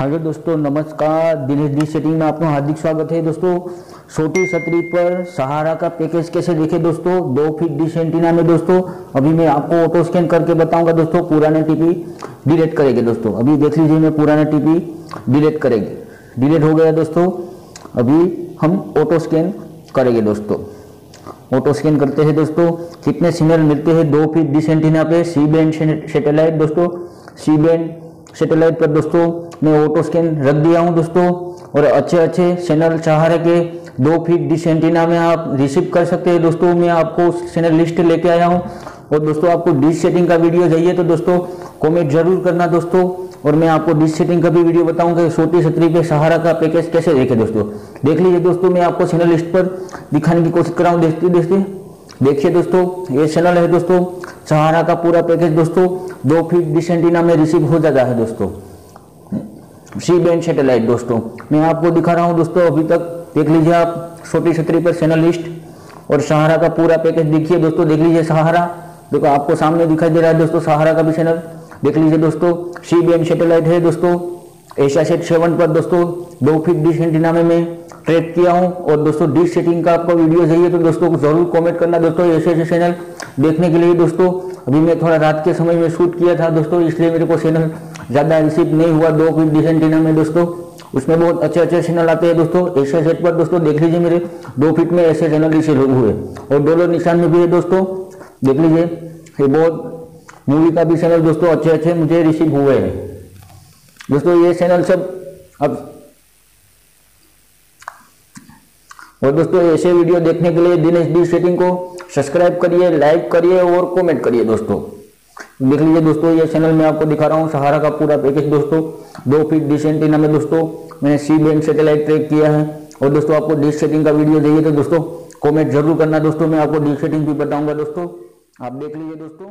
Hello दोस्तों, नमस्कार। Dinesh D setting में आपका हार्दिक स्वागत है। दोस्तों, छोटी सतरी पर सहारा का पैकेज कैसे देखे दोस्तों? दो फीट डिश एंटीना में दोस्तों, अभी मैं आपको ऑटो स्कैन करके बताऊँगा दोस्तों, पुराने टीपी डिलीट करेंगे दोस्तों। अभी देख लीजिए मैं पुराने टीपी डिलीट करेंगे। डिलीट हो गया दोस्तों। अभी हम ऑटो स्कैन करेंगे दोस्तों। ऑटो स्कैन करते हैं दोस्तों। कितने सिग्नल मिलते हैं दो फीट डिश एंटीना पे? सी बैंड सेटेलाइट दोस्तों। सी बैंड सेटेलाइट पर दोस्तों, मैं ऑटो स्कैन रख दिया हूँ दोस्तों, और अच्छे अच्छे चैनल चाह रहे के दो फीट डिश एंटीना में आप रिसीव कर सकते हैं दोस्तों, मैं आपको चैनल लिस्ट लेके आया हूँ। और दोस्तों, आपको डिश सेटिंग का वीडियो चाहिए तो दोस्तों कमेंट ज़रूर करना दोस्तों, और मैं आपको डिश सेटिंग का भी वीडियो बताऊँगा छोटी छतरी पे सहारा का पैकेज कैसे देखे दोस्तों। देख लीजिए दोस्तों, मैं आपको चैनल लिस्ट पर दिखाने की कोशिश कराऊँ देखते देखते, देखिए दोस्तों, ये चैनल है दोस्तों सहारा का पूरा पैकेज दोस्तों, दो फीट डिश एंटीना में रिसीव हो जाता है दोस्तों। सी बैंड सैटेलाइट दोस्तों, मैं आपको दिखा रहा हूँ दोस्तों, अभी तक देख लीजिए आप, छोटी छतरी पर चैनल लिस्ट और सहारा का पूरा पैकेज देखिए दोस्तों, देख लीजिए सहारा। देखो, आपको सामने दिखाई दे रहा है दोस्तों, सहारा का भी चैनल देख लीजिए दोस्तों सी बैंड सैटेलाइट है दोस्तों एशिया सेट सेवन पर दोस्तों, दो फीट डिश एंटीना मैं ट्रैक किया हूँ। और दोस्तों डिश सेटिंग का आपको वीडियो चाहिए तो दोस्तों को ज़रूर कमेंट करना। दोस्तों ऐसे ऐसे चैनल देखने के लिए दोस्तों, अभी मैं थोड़ा रात के समय में शूट किया था दोस्तों, इसलिए मेरे को चैनल ज़्यादा रिसीव नहीं हुआ। दो डिश एंटीना में दोस्तों, उसमें बहुत अच्छे अच्छे चैनल आते हैं दोस्तों। ऐसे सेट पर दोस्तों, देख लीजिए मेरे दो फीट में ऐसे चैनल रिसीव हुए। और डॉलर निशान में भी है दोस्तों, देख लीजिए, ये बहुत मूवी का भी चैनल दोस्तों, अच्छे अच्छे मुझे रिसीव हुए हैं। दोस्तों, ये चैनल सब अब और दोस्तों, ऐसे वीडियो देखने के लिए दिनेश डी सेटिंग को सब्सक्राइब करिए लाइक करिए और कमेंट करिए दोस्तों। देख लीजिए दोस्तों, ये चैनल मैं आपको दिखा रहा हूँ, सहारा का पूरा पैकेज दोस्तों। दो फीट डिश एंटीना में दोस्तों। मैंने सी बैंक सेटेलाइट ट्रैक किया है। और दोस्तों, आपको डिश सेटिंग का वीडियो चाहिए तो दोस्तों कमेंट ज़रूर करना दोस्तों, मैं आपको डिश सेटिंग भी बताऊँगा दोस्तों। आप देख लीजिए दोस्तों।